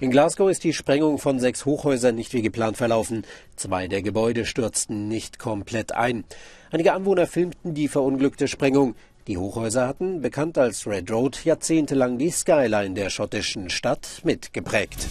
In Glasgow ist die Sprengung von sechs Hochhäusern nicht wie geplant verlaufen. Zwei der Gebäude stürzten nicht komplett ein. Einige Anwohner filmten die verunglückte Sprengung. Die Hochhäuser hatten, bekannt als Red Road, jahrzehntelang die Skyline der schottischen Stadt mitgeprägt.